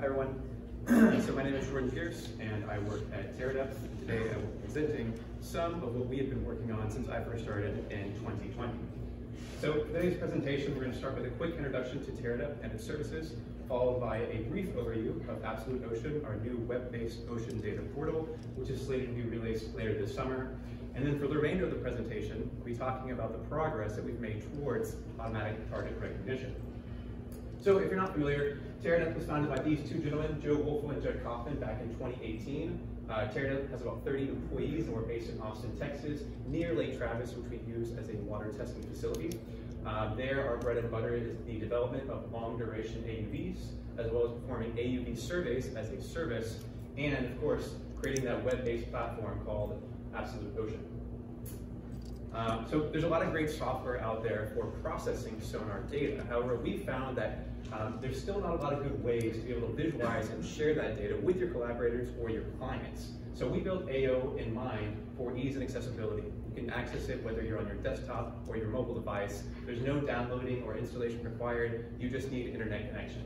Hi everyone. so my name is Jordan Pierce and I work at Terradepth. Today I will be presenting some of what we have been working on since I first started in 2020. So today's presentation, we're going to start with a quick introduction to Terradepth and its services, followed by a brief overview of Absolute Ocean, our new web-based ocean data portal, which is slated to be released later this summer. And then for the remainder of the presentation, we'll be talking about the progress that we've made towards automatic target recognition. So if you're not familiar, Terradepth was founded by these two gentlemen, Joe Wolfel and Judd Kauffman, back in 2018. Uh, Terradepth has about 30 employees and we're based in Austin, Texas, near Lake Travis, which we use as a water testing facility. Uh, there, our bread and butter is the development of long duration AUVs, as well as performing AUV surveys as a service, and of course, creating that web-based platform called Absolute Ocean. Um, so there's a lot of great software out there for processing sonar data. However, we found that um, there's still not a lot of good ways to be able to visualize and share that data with your collaborators or your clients. So we built AO in mind for ease and accessibility. You can access it whether you're on your desktop or your mobile device. There's no downloading or installation required. You just need internet connection.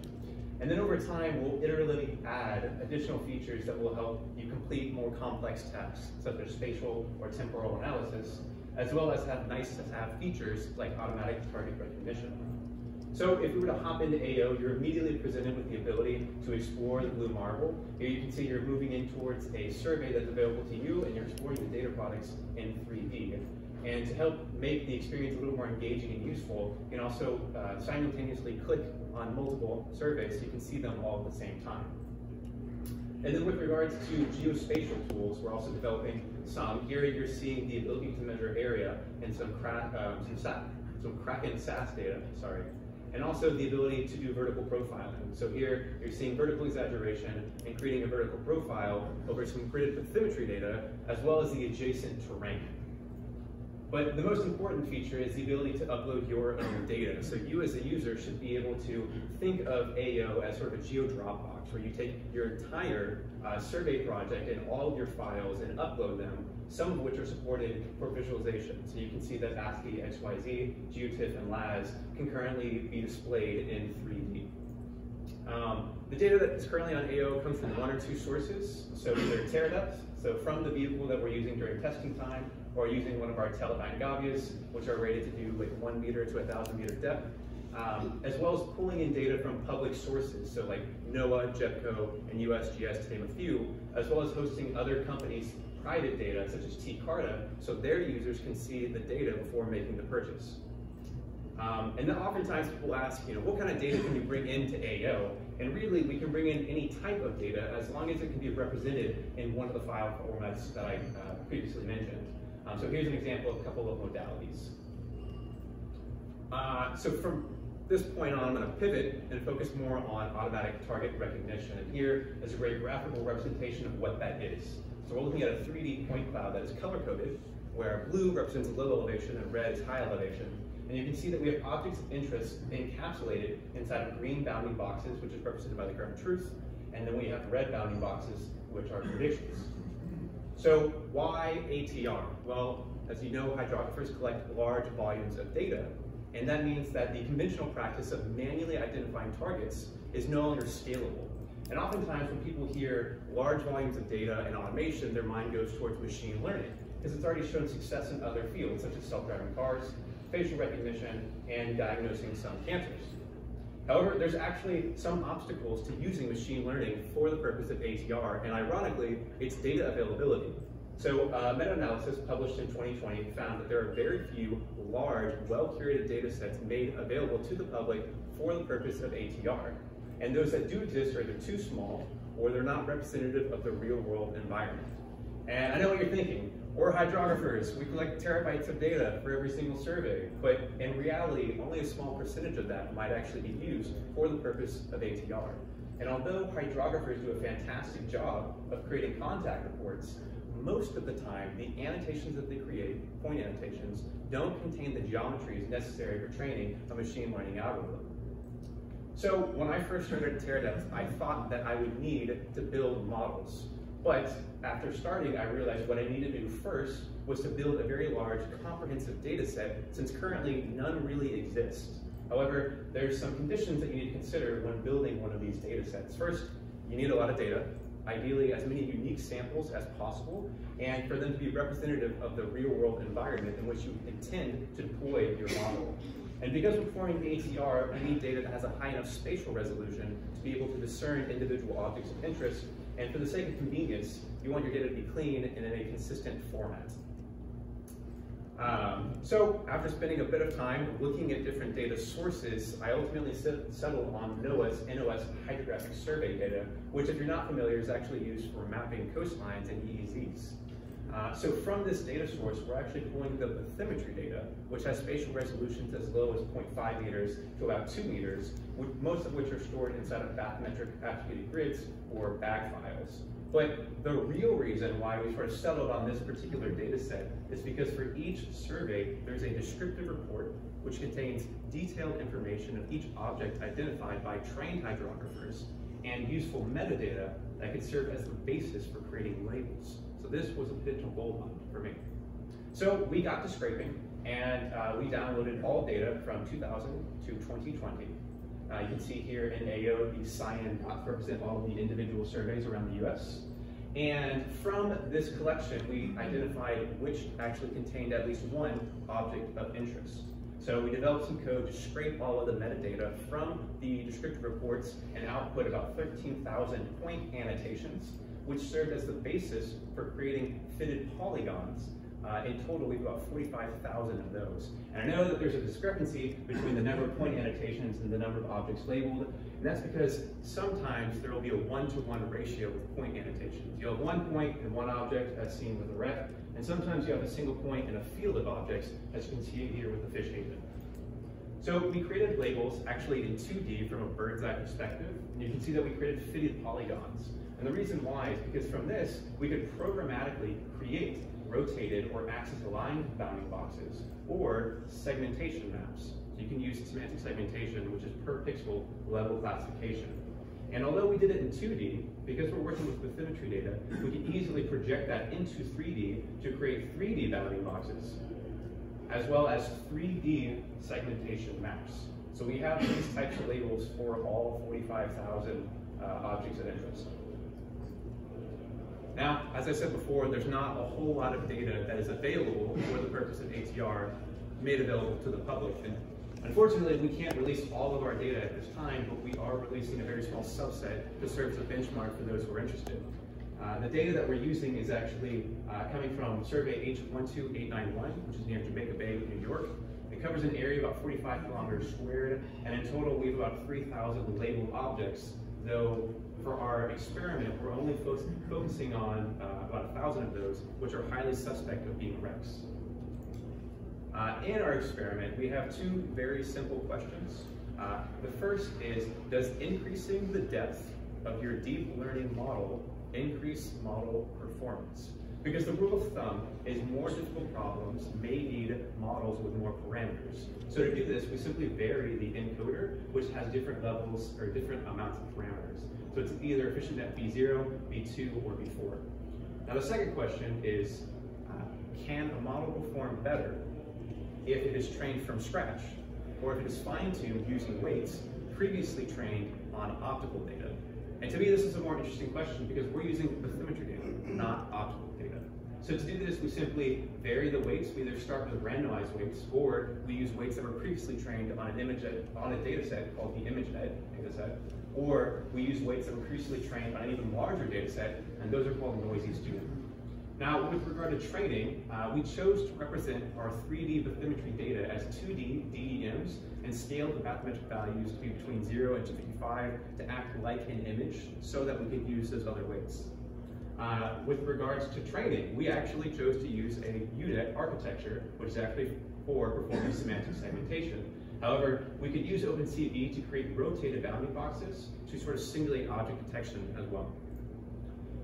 And then over time, we'll iteratively add additional features that will help you complete more complex tasks, such as spatial or temporal analysis, as well as have nice to have features like automatic target recognition. So if we were to hop into AO, you're immediately presented with the ability to explore the blue marble. Here you can see you're moving in towards a survey that's available to you and you're exploring the data products in 3D. And to help make the experience a little more engaging and useful, you can also uh, simultaneously click on multiple surveys so you can see them all at the same time. And then with regards to geospatial tools, we're also developing some. Here you're seeing the ability to measure area and some, crack, um, some, some Kraken SAS data, sorry, and also the ability to do vertical profiling. So here you're seeing vertical exaggeration and creating a vertical profile over some gridded bathymetry data, as well as the adjacent terrain. But the most important feature is the ability to upload your own data. So you as a user should be able to think of AO as sort of a geo Dropbox, where you take your entire uh, survey project and all of your files and upload them, some of which are supported for visualization. So you can see that ASCII, XYZ, GeoTIFF, and LAS can currently be displayed in 3D. Um, the data that is currently on AO comes from one or two sources, so either Terradepth, so from the vehicle that we're using during testing time, or using one of our Teledyne Gavias, which are rated to do like one meter to a thousand meter depth, um, as well as pulling in data from public sources, so like NOAA, GEBCO, and USGS to name a few, as well as hosting other companies' private data, such as TCarta, so their users can see the data before making the purchase. Um, and then oftentimes people ask, you know, what kind of data can you bring into AO? And really, we can bring in any type of data as long as it can be represented in one of the file formats that I uh, previously mentioned. Um, so here's an example of a couple of modalities. Uh, so from this point on, I'm going to pivot and focus more on automatic target recognition. And here is a great graphical representation of what that is. So we're looking at a 3D point cloud that is color-coded, where blue represents low elevation and red is high elevation. And you can see that we have objects of interest encapsulated inside of green bounding boxes, which is represented by the current truth, and then we have red bounding boxes, which are predictions. So why ATR? Well, as you know, hydrographers collect large volumes of data, and that means that the conventional practice of manually identifying targets is no longer scalable. And oftentimes when people hear large volumes of data and automation, their mind goes towards machine learning, because it's already shown success in other fields, such as self-driving cars, facial recognition, and diagnosing some cancers. However, there's actually some obstacles to using machine learning for the purpose of ATR, and ironically, it's data availability. So uh, meta-analysis published in 2020 found that there are very few large, well-curated data sets made available to the public for the purpose of ATR. And those that do exist are either too small or they're not representative of the real-world environment. And I know what you're thinking, or hydrographers, we collect terabytes of data for every single survey, but in reality, only a small percentage of that might actually be used for the purpose of ATR. And although hydrographers do a fantastic job of creating contact reports, most of the time, the annotations that they create, point annotations, don't contain the geometries necessary for training a machine learning algorithm. So when I first started at I thought that I would need to build models. But after starting, I realized what I needed to do first was to build a very large, comprehensive data set, since currently none really exist. However, there's some conditions that you need to consider when building one of these data sets. First, you need a lot of data, ideally as many unique samples as possible, and for them to be representative of the real world environment in which you intend to deploy your model. And because we're performing ATR, we need data that has a high enough spatial resolution to be able to discern individual objects of interest. And for the sake of convenience, you want your data to be clean and in a consistent format. Um, so after spending a bit of time looking at different data sources, I ultimately settled on NOAA's NOS hydrographic survey data, which if you're not familiar is actually used for mapping coastlines and EEZs. Uh, so from this data source, we're actually pulling the bathymetry data, which has spatial resolutions as low as 0.5 meters to about 2 meters, most of which are stored inside of bathymetric attributed grids or BAG files. But the real reason why we sort of settled on this particular data set is because for each survey, there's a descriptive report which contains detailed information of each object identified by trained hydrographers and useful metadata that could serve as the basis for creating labels. This was a potential gold mine for me. So we got to scraping and uh, we downloaded all data from 2000 to 2020. Uh, you can see here in AO the cyan dots represent all of the individual surveys around the US. And from this collection, we identified which actually contained at least one object of interest. So we developed some code to scrape all of the metadata from the descriptive reports and output about 13,000 point annotations, which served as the basis for creating fitted polygons uh, in total, we have about 45,000 of those. And I know that there's a discrepancy between the number of point annotations and the number of objects labeled, and that's because sometimes there will be a one-to-one -one ratio with point annotations. You'll have one and one object as seen with the wreck, and sometimes you have a single and a field of objects as you can see here with the fish haven. So we created labels actually in 2D from a bird's eye perspective, and you can see that we created fitted polygons. And the reason why is because from this, we could programmatically create rotated or axis-aligned bounding boxes, or segmentation maps. So you can use semantic segmentation, which is per pixel level classification. And although we did it in 2D, because we're working with bathymetry data, we can easily project that into 3D to create 3D bounding boxes, as well as 3D segmentation maps. So we have these types of labels for all 45,000 uh, objects of interest. Now, as I said before, there's not a whole lot of data that is available for the purpose of ATR made available to the public. And unfortunately, we can't release all of our data at this time, but we are releasing a very small subset to serve as a benchmark for those who are interested. Uh, the data that we're using is actually uh, coming from survey H12891, which is near Jamaica Bay, New York. It covers an area about 45 kilometers squared, and in total we have about 3,000 labeled objects, though for our experiment, we're only fo focusing on uh, about a thousand of those, which are highly suspect of being wrecks. Uh, in our experiment, we have two very simple questions. Uh, the first is, does increasing the depth of your deep learning model increase model performance? Because the rule of thumb is more difficult problems may need models with more parameters. So to do this, we simply vary the encoder, which has different levels or different amounts of parameters. So it's either EfficientNet B0, B2, or B4. Now the second question is, uh, can a model perform better if it is trained from scratch, or if it is fine-tuned using weights previously trained on optical data? And to me, this is a more interesting question because we're using bathymetry data, not optical data. So to do this, we simply vary the weights. We either start with randomized weights, or we use weights that were previously trained on an image on a data set called the ImageNet data set, or we use weights that were previously trained on an even larger data set, and those are called noisy student. Now, with regard to training, uh, we chose to represent our 3D bathymetry data as 2D DEMs and scaled the bathymetric values to be between 0 and 255 to act like an image so that we could use those other weights. Uh, with regards to training, we actually chose to use a UNet architecture, which is actually for performing semantic segmentation. However, we could use OpenCV to create rotated bounding boxes to sort of simulate object detection as well.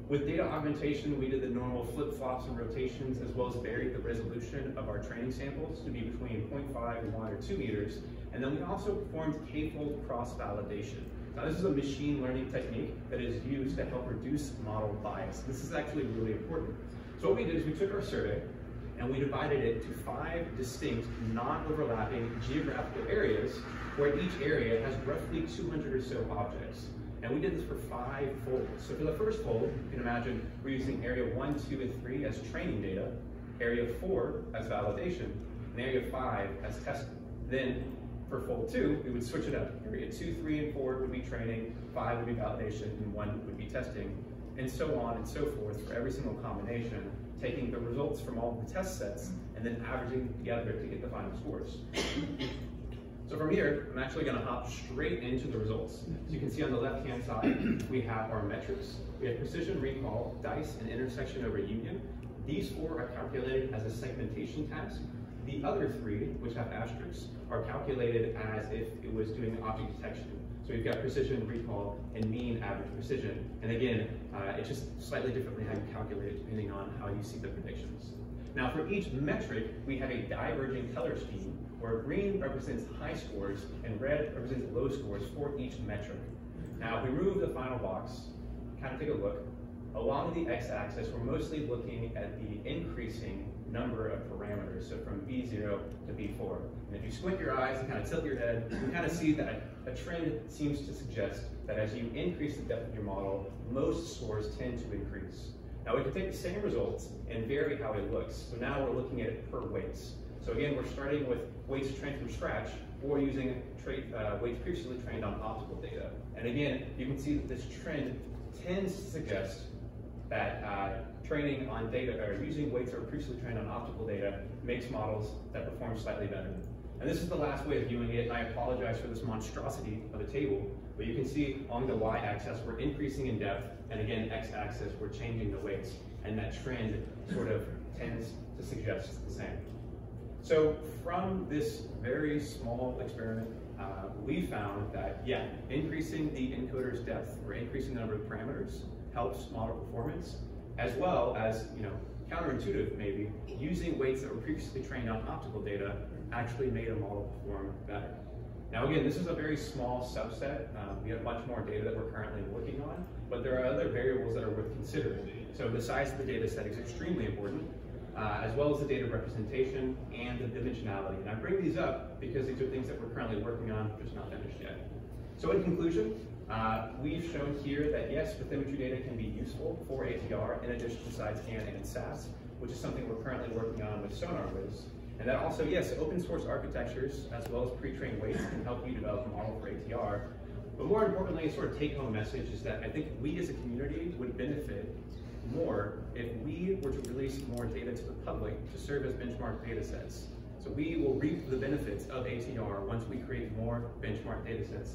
With data augmentation, we did the normal flip-flops and rotations, as well as varied the resolution of our training samples to be between 0.5 and 1 or 2 meters. And then we also performed k-fold cross-validation. Now this is a machine learning technique that is used to help reduce model bias. This is actually really important. So what we did is we took our survey, and we divided it to five distinct, non-overlapping geographical areas where each area has roughly 200 or so objects. And we did this for five folds. So for the first fold, you can imagine we're using area one, two, and three as training data, area four as validation, and area five as testing. Then for fold two, we would switch it up. Area two, three, and four would be training, five would be validation, and one would be testing, and so on and so forth for every single combination, taking the results from all the test sets and then averaging them together to get the final scores. So from here, I'm actually gonna hop straight into the results. So you can see on the left-hand side, we have our metrics. We have precision recall, dice, and intersection over union. These four are calculated as a segmentation task. The other three, which have asterisks, are calculated as if it was doing object detection. So we've got precision recall and mean average precision. And again, uh, it's just slightly differently how you calculate it depending on how you see the predictions. Now for each metric, we have a diverging color scheme where green represents high scores and red represents low scores for each metric. Now, if we remove the final box, kind of take a look, along the x-axis, we're mostly looking at the increasing number of parameters, so from B0 to B4. And if you squint your eyes and kind of tilt your head, you kind of see that a trend seems to suggest that as you increase the depth of your model, most scores tend to increase. Now we can take the same results and vary how it looks. So now we're looking at it per weights. So again, we're starting with weights trained from scratch or using uh, weights previously trained on optical data. And again, you can see that this trend tends to suggest that uh, training on data or using weights that are previously trained on optical data makes models that perform slightly better. And this is the last way of viewing it, and I apologize for this monstrosity of a table, but you can see on the y-axis we're increasing in depth, and again, x-axis we're changing the weights, and that trend sort of tends to suggest the same. So from this very small experiment, uh, we found that, yeah, increasing the encoder's depth or increasing the number of parameters helps model performance, as well as, you know, counterintuitive maybe, using weights that were previously trained on optical data actually made a model perform better. Now again, this is a very small subset. Um, we have much more data that we're currently working on, but there are other variables that are worth considering. So the size of the data set is extremely important uh, as well as the data representation and the dimensionality. And I bring these up because these are things that we're currently working on, just not finished yet. So in conclusion, uh, we've shown here that yes, bathymetry data can be useful for ATR in addition to side scan and SAS, which is something we're currently working on with SonarWiz. And that also, yes, open source architectures as well as pre-trained weights can help you develop a model for ATR. But more importantly, a sort of take-home message is that I think we as a community would benefit more if we were to release more data to the public to serve as benchmark data sets. So we will reap the benefits of ATR once we create more benchmark data sets.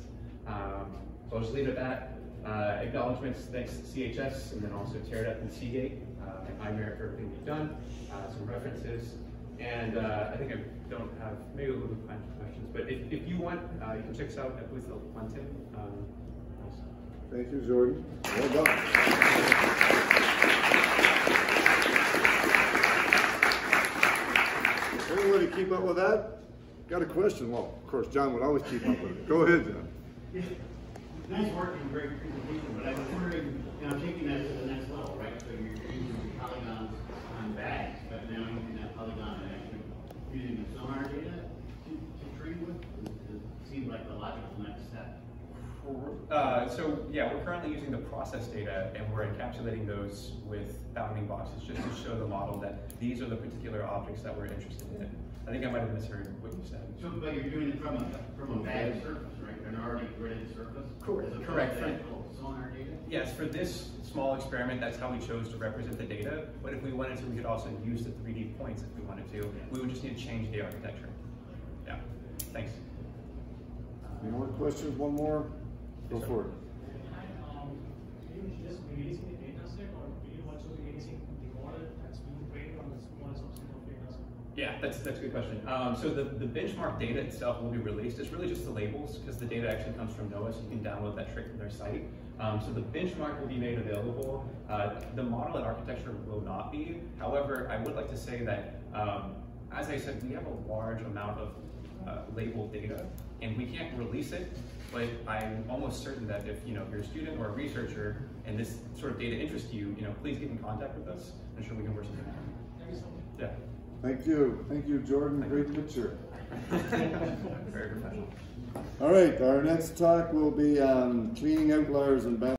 Um, so I'll just leave it at that. Uh, acknowledgements, thanks to CHS, and then also Teradep and Seagate, uh, and iMerit for everything you've done, uh, some references, and uh, I think I don't have, maybe a little bit of time for questions, but if, if you want, uh, you can check us out at booth 110. Um, Thank you, Jordan. Well done. Everybody keep up with that? Got a question? Well, of course, John would always keep up with it. Go ahead, John. Nice work and great presentation, but I was wondering, you know, taking that to the next level, right? So you're using polygons on bags, but now using that polygon and actually using the sonar data to, to train with? It seems like the logical next step. Uh, so yeah, we're currently using the process data and we're encapsulating those with bounding boxes just to show the model that these are the particular objects that we're interested in. I think I might have misheard what you said. So, but you're doing it from a, from a bag surface, already gridded surface? Correct. Correct. to actual sonar data? Yes, for this small experiment, that's how we chose to represent the data. But if we wanted to, we could also use the 3D points if we wanted to. We would just need to change the architecture. Yeah, thanks. Any more questions? One more? Go for it. Um, will you just be releasing the data set or will you also be releasing the model that's being trained on the small subset of data set? Yeah, that's, that's a good question. Um, so the, the benchmark data itself will be released. It's really just the labels because the data actually comes from NOAA, so you can download that trick from their site. Um, so the benchmark will be made available. Uh, the model and architecture will not be. However, I would like to say that, um, as I said, we have a large amount of uh, labeled data and we can't release it, but I'm almost certain that if you know you're a student or a researcher and this sort of data interests you, you know, please get in contact with us. I'm sure we can work something out. Thank you so much. Yeah. Thank you. Thank you, Jordan. Great picture. Very professional. All right, our next talk will be on cleaning outliers and.